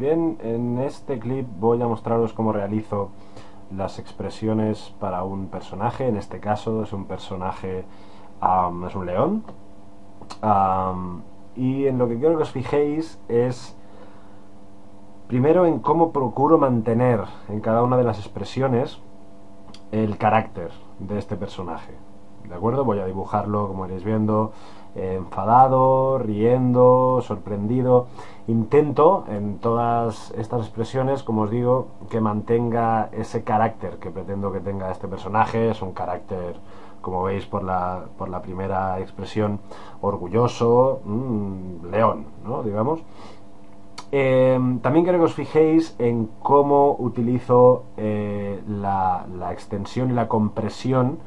Bien, en este clip voy a mostraros cómo realizo las expresiones para un personaje, en este caso es un personaje, es un león, y en lo que quiero que os fijéis es primero en cómo procuro mantener en cada una de las expresiones el carácter de este personaje. ¿De acuerdo? Voy a dibujarlo, como iréis viendo, enfadado, riendo, sorprendido. Intento en todas estas expresiones, como os digo, que mantenga ese carácter que pretendo que tenga este personaje. Es un carácter, como veis por la, por la primera expresión, orgulloso, mm, león, ¿no? Digamos. Em, también quiero que os fijéis en cómo utilizo eh, la, extensión y la compresión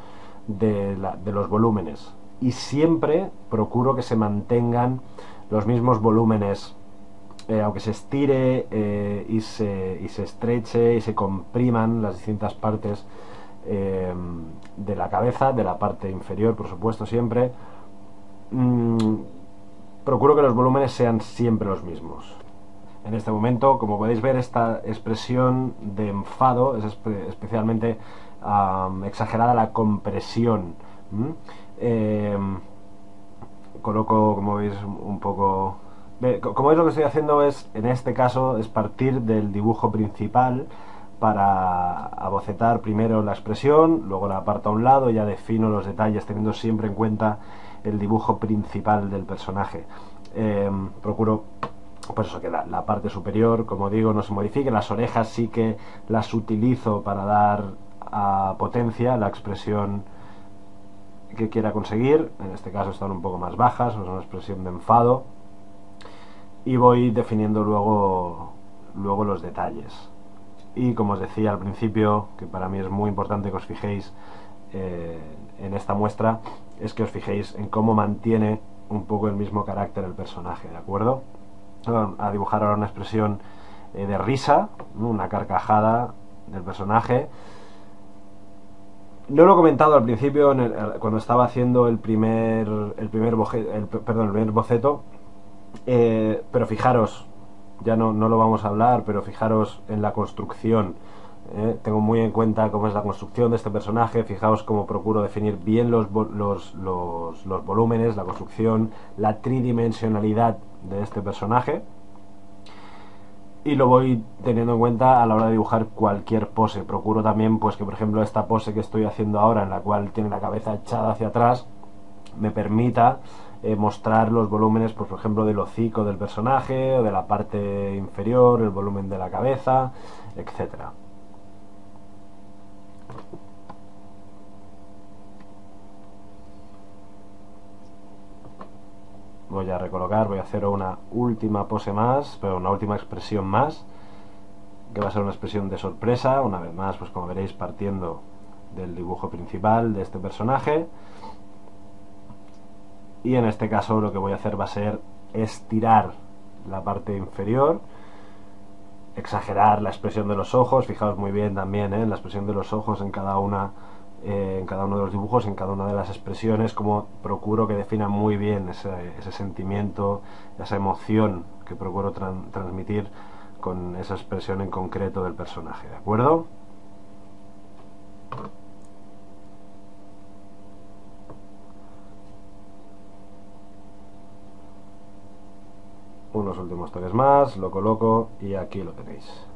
de, de los volúmenes y siempre procuro que se mantengan los mismos volúmenes eh, aunque se estire eh, y, se, y, se, estreche y se compriman las distintas partes eh, de la cabeza, de la parte inferior, por supuesto, siempre, mm, procuro que los volúmenes sean siempre los mismos. En este momento, como podéis ver, esta expresión de enfado es especialmente exagerada la compresión. Eh, coloco, como veis, un poco... Como veis lo que estoy haciendo es, en este caso, es partir del dibujo principal para abocetar primero la expresión, luego la aparto a un lado ya defino los detalles teniendo siempre en cuenta el dibujo principal del personaje. Eh, procuro por eso que la, la, parte superior, como digo, no se modifique, las orejas sí que las utilizo para dar a potencia la expresión que quiera conseguir, en este caso están un poco más bajas, es una expresión de enfado, y voy definiendo luego, luego los detalles. Y como os decía al principio, que para mí es muy importante que os fijéis eh, en esta muestra, es que os fijéis en cómo mantiene un poco el mismo carácter el personaje, ¿de acuerdo? A dibujar ahora una expresión eh, de risa, una carcajada del personaje, no lo he comentado al principio cuando estaba haciendo el primer el primer, perdón, el primer boceto eh, pero fijaros ya no, no, lo vamos a hablar pero fijaros en la construcción eh, tengo muy en cuenta cómo es la construcción de este personaje fijaos cómo procuro definir bien los, los, los, los volúmenes la construcción la tridimensionalidad de este personaje y lo voy teniendo en cuenta a la hora de dibujar cualquier pose. Procuro también, pues que por ejemplo esta pose que estoy haciendo ahora, en la cual tiene la cabeza echada hacia atrás, me permita eh, mostrar los volúmenes, pues, por ejemplo, del hocico del personaje o de la parte inferior, el volumen de la cabeza, etcétera. Voy a recolocar, voy a hacer una última pose más, pero una última expresión más, que va a ser una expresión de sorpresa, una vez más, pues como veréis, partiendo del dibujo principal de este personaje. Y en este caso lo que voy a hacer va a ser estirar la parte inferior, exagerar la expresión de los ojos, fijaos muy bien también ¿eh? la expresión de los ojos en cada una en cada uno de los dibujos, en cada una de las expresiones, como procuro que defina muy bien ese, sentimiento, esa emoción que procuro transmitir con esa expresión en concreto del personaje, ¿de acuerdo? Unos últimos toques más, lo coloco y aquí lo tenéis.